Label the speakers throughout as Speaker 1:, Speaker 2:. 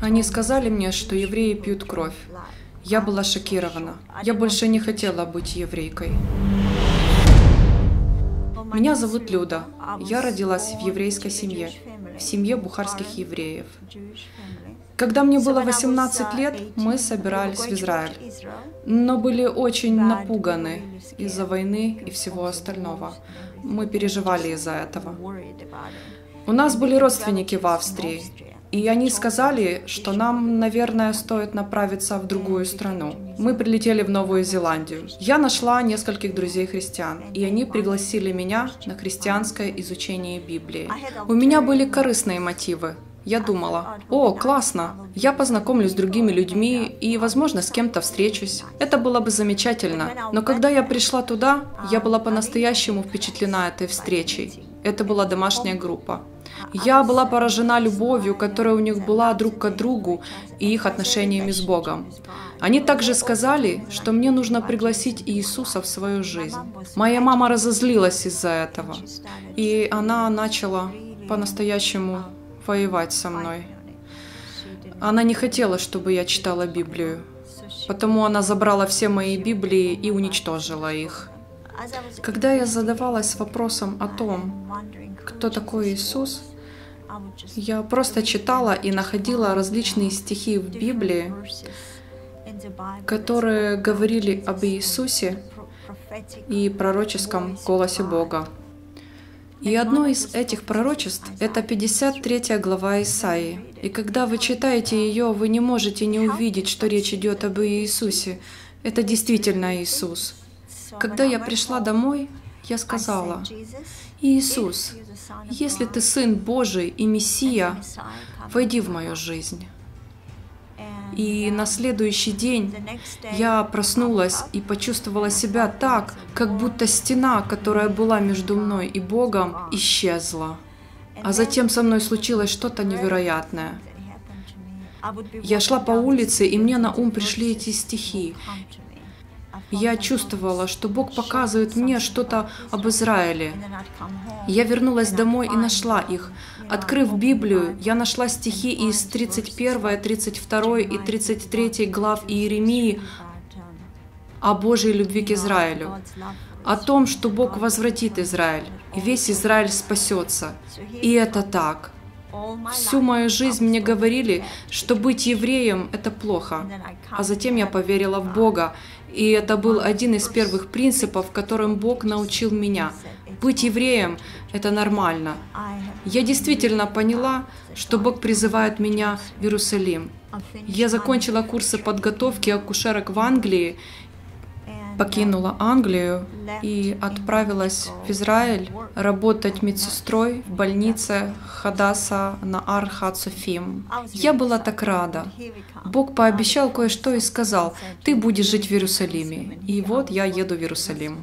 Speaker 1: Они сказали мне, что евреи пьют кровь. Я была шокирована. Я больше не хотела быть еврейкой. Меня зовут Люда. Я родилась в еврейской семье, в семье бухарских евреев. Когда мне было 18 лет, мы собирались в Израиль, но были очень напуганы из-за войны и всего остального. Мы переживали из-за этого. У нас были родственники в Австрии, и они сказали, что нам, наверное, стоит направиться в другую страну. Мы прилетели в Новую Зеландию. Я нашла нескольких друзей-христиан, и они пригласили меня на христианское изучение Библии. У меня были корыстные мотивы. Я думала, о, классно, я познакомлюсь с другими людьми и, возможно, с кем-то встречусь. Это было бы замечательно. Но когда я пришла туда, я была по-настоящему впечатлена этой встречей. Это была домашняя группа. Я была поражена любовью, которая у них была друг к другу и их отношениями с Богом. Они также сказали, что мне нужно пригласить Иисуса в свою жизнь. Моя мама разозлилась из-за этого, и она начала по-настоящему воевать со мной. Она не хотела, чтобы я читала Библию, потому она забрала все мои Библии и уничтожила их. Когда я задавалась вопросом о том, кто такой Иисус, я просто читала и находила различные стихи в Библии, которые говорили об Иисусе и пророческом голосе Бога. И одно из этих пророчеств — это 53 глава Исаии. И когда вы читаете ее, вы не можете не увидеть, что речь идет об Иисусе. Это действительно Иисус. Когда я пришла домой, я сказала, «Иисус, если Ты Сын Божий и Мессия, войди в мою жизнь». И на следующий день я проснулась и почувствовала себя так, как будто стена, которая была между мной и Богом, исчезла. А затем со мной случилось что-то невероятное. Я шла по улице, и мне на ум пришли эти стихи. Я чувствовала, что Бог показывает мне что-то об Израиле. Я вернулась домой и нашла их. Открыв Библию, я нашла стихи из 31, 32 и 33 глав Иеремии о Божьей любви к Израилю, о том, что Бог возвратит Израиль, и весь Израиль спасется. И это так. Всю мою жизнь мне говорили, что быть евреем — это плохо. А затем я поверила в Бога, и это был один из первых принципов, которым Бог научил меня. Быть евреем — это нормально. Я действительно поняла, что Бог призывает меня в Иерусалим. Я закончила курсы подготовки акушерок в Англии, покинула Англию и отправилась в Израиль работать медсестрой в больнице Хадаса на Архацуфим. Я была так рада. Бог пообещал кое-что и сказал, ты будешь жить в Иерусалиме. И вот я еду в Иерусалим.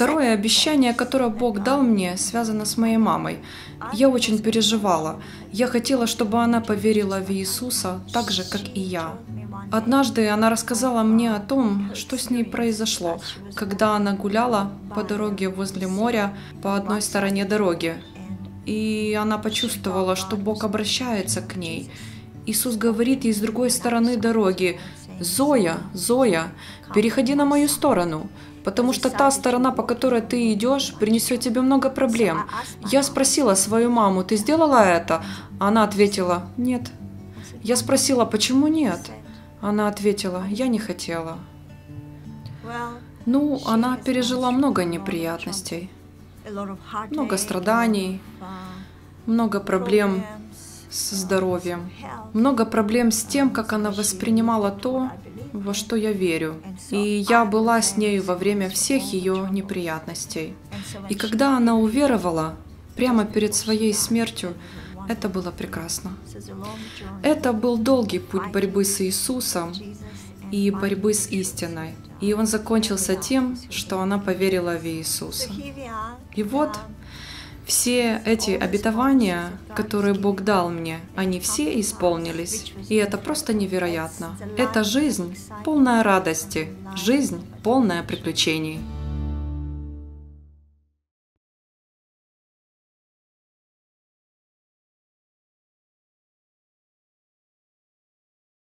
Speaker 1: Второе обещание, которое Бог дал мне, связано с моей мамой. Я очень переживала. Я хотела, чтобы она поверила в Иисуса так же, как и я. Однажды она рассказала мне о том, что с ней произошло, когда она гуляла по дороге возле моря по одной стороне дороги. И она почувствовала, что Бог обращается к ней. Иисус говорит ей с другой стороны дороги, «Зоя, Зоя, переходи на мою сторону, потому что та сторона, по которой ты идешь, принесет тебе много проблем». Я спросила свою маму, «Ты сделала это?» Она ответила, «Нет». Я спросила, «Почему нет?» Она ответила, я не хотела. Ну, она пережила много неприятностей, много страданий, много проблем с здоровьем, много проблем с тем, как она воспринимала то, во что я верю. И я была с нею во время всех ее неприятностей. И когда она уверовала, прямо перед своей смертью, это было прекрасно. Это был долгий путь борьбы с Иисусом и борьбы с истиной. И он закончился тем, что она поверила в Иисуса. И вот все эти обетования, которые Бог дал мне, они все исполнились. И это просто невероятно. Это жизнь полная радости, жизнь полная приключений.